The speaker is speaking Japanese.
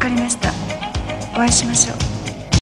かりました。お会いしましょう。